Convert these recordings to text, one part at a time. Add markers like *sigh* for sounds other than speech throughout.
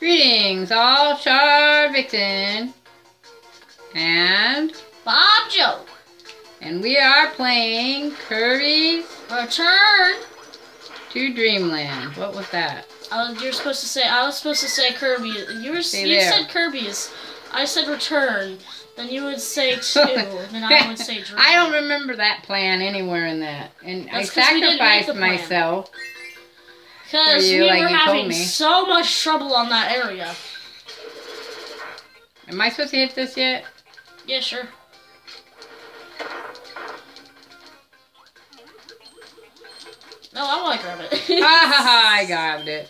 Greetings, all Shardvixen. And Bob Joe. and we are playing Kirby's Return. to Dreamland. What was that? I was, you're supposed to say. I was supposed to say Kirby. You were. Stay you there. said Kirby's. I said return. Then you would say two. then I would say dream. *laughs* I don't remember that plan anywhere in that. And That's I 'cause we didn't make sacrificed the plan. Because we like were having so much trouble on that area. Am I supposed to hit this yet? Yeah, sure. No, I want to grab it. *laughs* ha ha ha, I *laughs* grabbed it.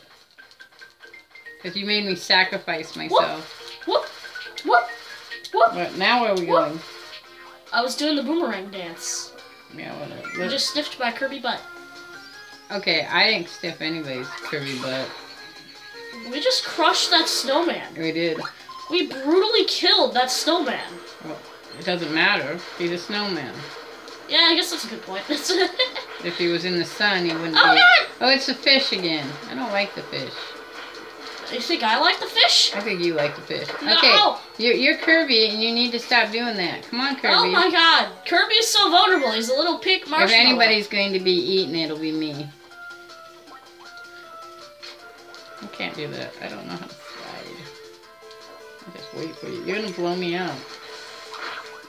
Because you made me sacrifice myself. Whoop, whoop, whoop. But now where are we Whoop. going? I was doing the boomerang dance. Yeah, whatever. You just sniffed my Kirby butt. Okay, I didn't stiff anybody's Kirby butt. We just crushed that snowman. We did. We brutally killed that snowman. Well, it doesn't matter. He's a snowman. Yeah, I guess that's a good point. *laughs* If he was in the sun, he wouldn't Oh, be. God! Oh, it's the fish again. I don't like the fish. you think I like the fish? I think you like the fish. No. Okay, you're, you're Kirby, and you need to stop doing that. Come on, Kirby. Oh my god. Kirby is so vulnerable. He's a little pink marshmallow. If anybody's going to be eaten, it'll be me. I can't do that. I don't know how to slide. I'll just wait for you. You're gonna blow me up.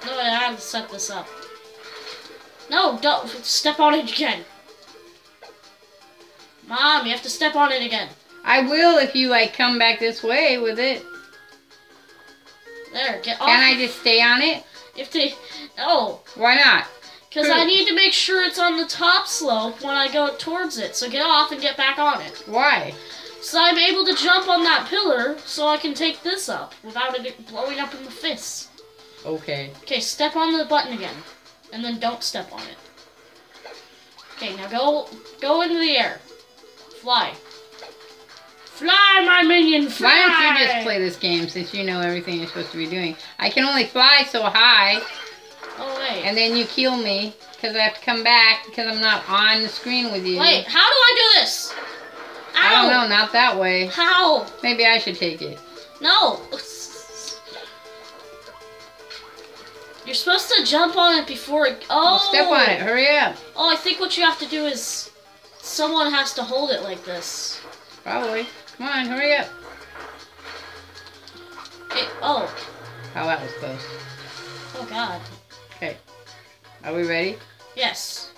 No, I have to set this up. No, don't step on it again. Mom, you have to step on it again. I will if you like come back this way with it. There, get off. Can I just stay on it? If they, no, Why not? because I need to make sure it's on the top slope when I go towards it. So get off and get back on it. Why? So I'm able to jump on that pillar, so I can take this up without it blowing up in the fist. Okay. Okay, step on the button again, and then don't step on it. Okay, now go go into the air. Fly. Fly, my minion, fly! Why don't you just play this game since you know everything you're supposed to be doing? I can only fly so high, Oh wait. and then you kill me because I have to come back because I'm not on the screen with you. wait, how do I do this? Ow! I don't know, not that way. How? Maybe I should take it. No. You're supposed to jump on it before it. Oh. Well, step on it. Hurry up. Oh, I think what you have to do is someone has to hold it like this. Probably. Come on, hurry up. Okay. Oh. Oh, that was close. Oh God. Okay. Are we ready? Yes.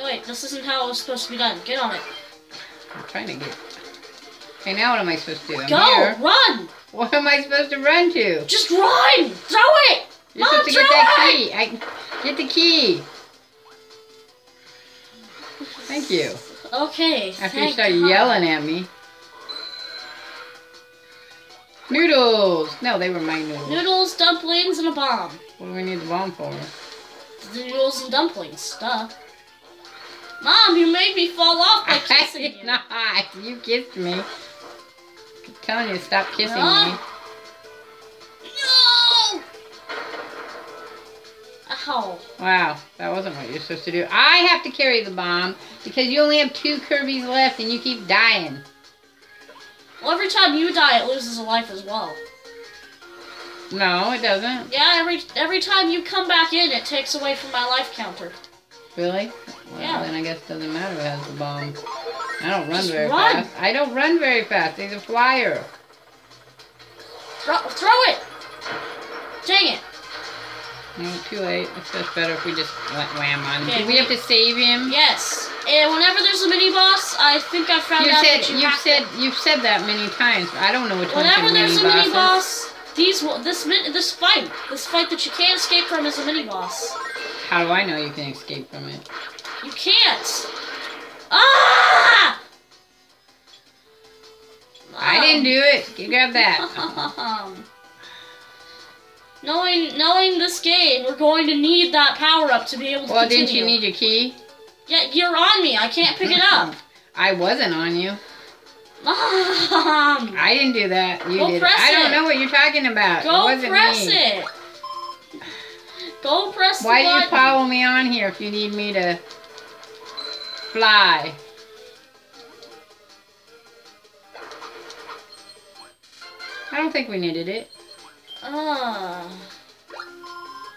No, wait, this isn't how it was supposed to be done. Get on it. I'm trying to get. Okay, now what am I supposed to do? I'm Go! here. Run! What am I supposed to run to? Just run! Throw it! You're Mom, supposed to get that key. I get the key. Thank you. Okay. After you start God. yelling at me. Noodles! No, they were my noodles. Noodles, dumplings, and a bomb. What do we need the bomb for? The noodles and dumplings. Duh. Mom, you made me fall off by *laughs* I kissing did you. not. You kissed me. I'm telling you to stop kissing No. me. No! Ow. Wow, that wasn't what you're supposed to do. I have to carry the bomb because you only have two Kirby's left and you keep dying. Well, every time you die, it loses a life as well. No, it doesn't. Yeah, every every time you come back in, it takes away from my life counter. Really? Well, Yeah. then I guess it doesn't matter who has the bomb. I don't run Just very run. fast. I don't run very fast. He's a flyer. Throw, throw it! Dang it! No, too late. It's just better if we just wha- wham on him. Okay, Do we have to save him? Yes. And whenever there's a mini boss, I think I found You out said that you you've have said to, you've said that many times. But I don't know which one's whenever the there's mini a mini boss, these this this fight, this fight that you can't escape from is a mini boss. How do I know you can escape from it? You can't. Ah! I didn't do it. You grab that. Um, knowing knowing this game, we're going to need that power up to be able to Well, continue. didn't you need your key? Yeah, you're on me. I can't pick it up. *laughs* I wasn't on you. Mom, I didn't do that. You Go did. press I don't know what you're talking about. go it wasn't press me. it. Press Why do you follow me on here if you need me to fly? I don't think we needed it. Ah. Uh,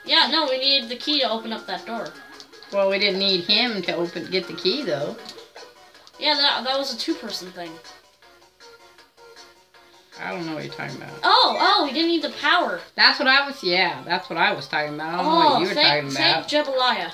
yeah, no, we needed the key to open up that door. Well, we didn't need him to open get the key, though. Yeah, that, that was a two-person thing. I don't know what you're talking about. Oh, oh, we didn't need the power. That's what I was. Yeah, that's what I was talking about. I don't know Oh, what you were thank, talking about. Jebediah.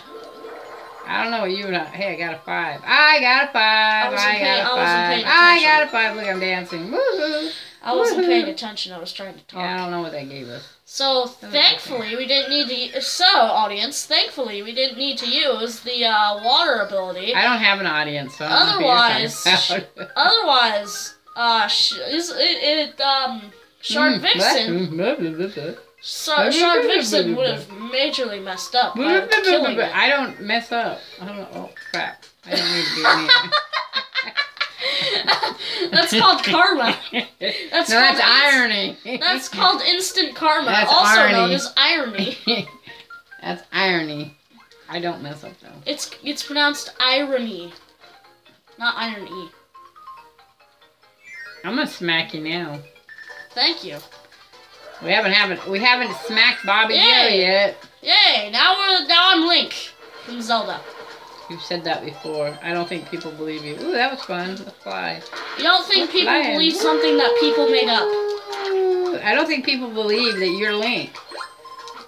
I don't know what you were. Hey, I got a five. I got a five. wasn't I, got a I five. paying I got a five. Look, I'm dancing. Woohoo! I wasn't paying attention. I was trying to talk. Yeah, I don't know what that gave us. So thankfully we didn't need to. So audience, thankfully we didn't need to use the uh, water ability. I don't have an audience, so I don't know who you're Otherwise. *laughs* Otherwise, uh, sh- is it, it um Shark Mm, Vixen, *laughs* Shardvixen would have majorly messed up by *laughs* killing it. I don't mess up. I don't. Oh crap! I don't need to be *laughs* That's called karma. That's no, that's called irony. That's called instant karma, That's also known as irony. that's irony. I don't mess up though. It's it's pronounced irony, not irony. I'm gonna smack you now. Thank you. We haven't haven't we haven't smacked Bobby Yay. Yet. Yay! Now we're now I'm Link from Zelda. You've said that before. I don't think people believe you. Ooh, that was fun. Let's fly. You don't think people Lion. believe something that people made up? I don't think people believe that you're Link.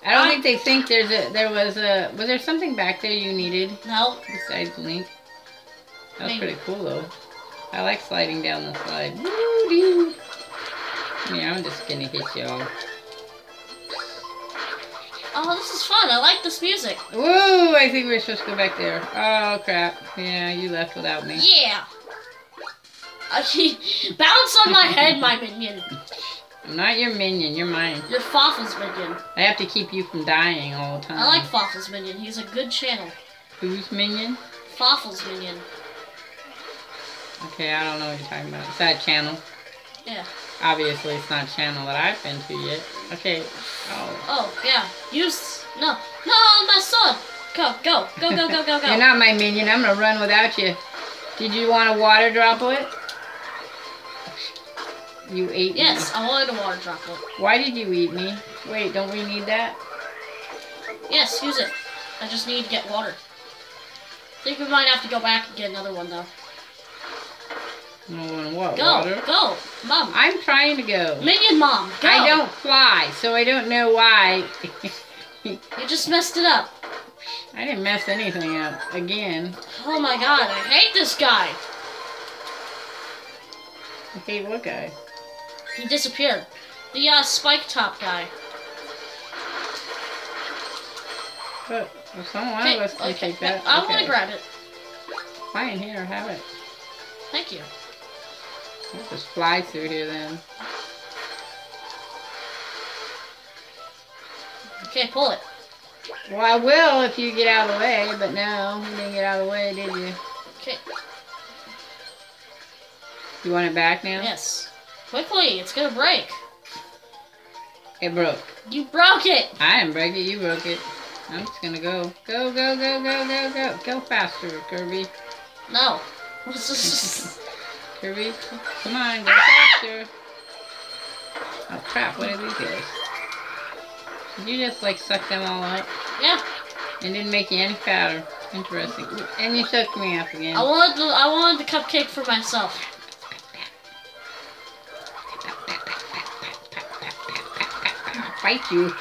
I don't I- think they think there's a there was a was there something back there you needed No. besides Link? That was Maybe. pretty cool though. I like sliding down the slide. Woo, doo. Yeah, I'm just gonna hit y'all. Oh, this is fun. I like this music. Woo! I think we're supposed to go back there. Oh crap! Yeah, you left without me. Yeah. *laughs* Bounce on my head, my minion. I'm not your minion. You're mine. You're Fafa's minion. I have to keep you from dying all the time. I like Fafa's minion. He's a good channel. whose minion? Fafa's minion. Okay, I don't know what you're talking about. It's that channel. Yeah. Obviously, it's not a channel that I've been to yet. Okay. Oh. Oh, yeah. Use. No. No, my sword. Go, go, go, go, go, go, *laughs* go. You're not my minion. I'm gonna run without you. Did you want a water droplet? You ate Yes, me. I wanted a water droplet. Why did you eat me? Wait, don't we need that? Yes, use it. I just need to get water. I think we might have to go back and get another one though. No one what? Go, Water? go, mom. I'm trying to go. Minion mom, go. I don't fly, so I don't know why. *laughs* You just messed it up. I didn't mess anything up again. Oh my god, I hate this guy. I hate what guy? He disappeared. The uh, spike top guy. But well, some one Okay, of us can okay, take that. I want Okay. to grab it. Fine, here, have it. Thank you. We'll just fly through here then. Okay, pull it. Well, I will if you get out of the way, but no, you didn't get out of the way, did you? Okay, You want it back now? yes. Quickly, it's gonna break. It broke. You broke it. I didn't break it, you broke it. I'm just gonna go. Go, go, go, go, go, go. Go faster, Kirby. No. *laughs* Come on, go Ah! faster. Oh crap, what are these do? Did you just like suck them all up? yeah, And didn't make you any fatter. Interesting. And you sucked me up again. I wanted the I wanted the cupcake for myself. I'll Fight you.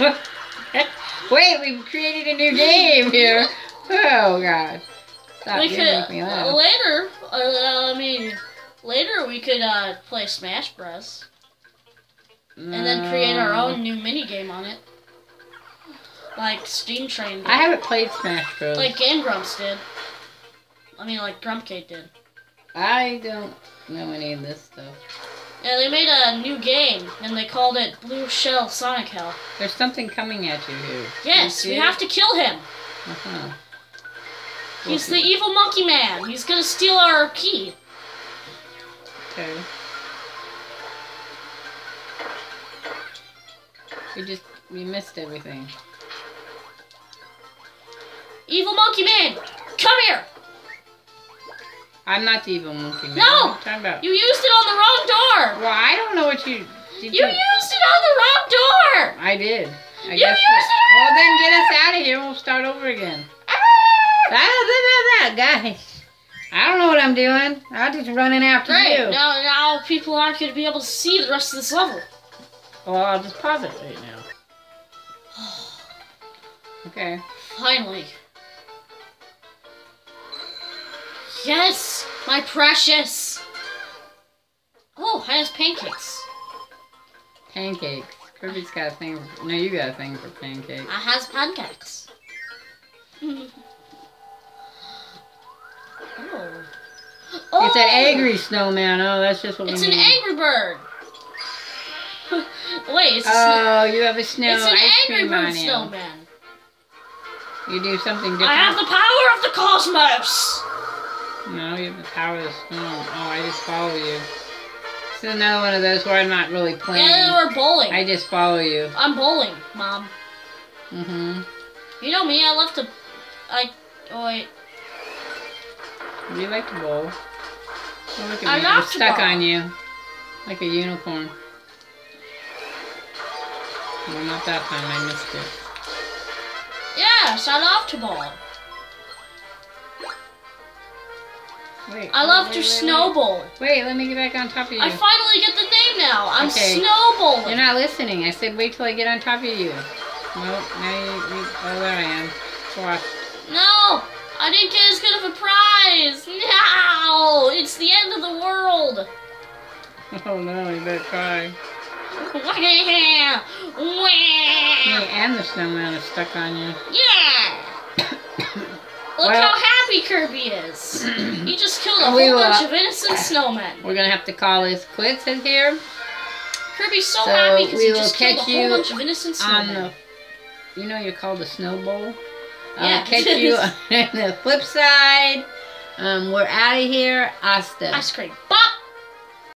*laughs* Wait, we've created a new game here. Oh god. We could make me laugh. later. Uh, I mean, later we could uh, play Smash Bros. and then create our own new mini game on it, like Steam Train did. I haven't played Smash Bros. like Game Grumps did. I mean, like Grumpcake did. I don't know any of this stuff. Yeah, they made a new game and they called it Blue Shell Sonic Hell. There's something coming at you here. Yes, we have to kill him. Uh-huh. He's the evil monkey man. He's gonna steal our key. Okay. We just we missed everything. Evil monkey man, come here. I'm not the evil monkey man. No! You about? You used it on the wrong door. Well, I don't know what you. Did You used it on the wrong door! I did. I You guess used it! Well, then get us out of here. We'll start over again. I don't know that, guys. I don't know what I'm doing. I'm just running after Great. you. Now, now people aren't going to be able to see the rest of this level. Well, I'll just pause it right now. *sighs* Okay. Finally. Yes, my precious. Oh, I has pancakes. Pancakes. Kirby's got a thing. For, no, you got a thing for pancakes. I has pancakes. *laughs* Oh, It's an angry snowman. Oh, that's just what It's we need. It's an angry bird. *laughs* Wait, it's Oh, you have a snow sn- it's an angry bird snowman. You do something different. I have the power of the cosmos. No, you have the power of the snow. Oh, I just follow you. Is another one of those where I'm not really playing. Yeah, we're bowling. I just follow you. I'm bowling, mom. Mm-hmm. You know me. I love to. I. Oh wait. You like to bowl. Oh, look at I me. I'm stuck on you. Like a unicorn. Well, not that time. I missed it. Yes, I love to ball. Wait. I love wait, to wait, snowball. Wait. let me get back on top of you. I finally get the name now. I'm Okay. snowballing. You're not listening. I said wait till I get on top of you. Nope. Now you, you oh, there I am. No, I didn't get as good of a prize. No, it's the end of the world. *laughs* Oh no, you better cry. *laughs* Wah. and the snowman are stuck on you. Yeah. *coughs* Look Well- how happy Kirby is. *coughs* He just killed a whole bunch uh, of innocent snowmen. We're gonna have to call this quits in here Kirby's so, So, happy because he just killed a whole you bunch of innocent snowmen. the. You know you're called the snow Yeah. I'll catch *laughs* you on the flip side. Um, we're out of here. Asta. Ice cream. Bop.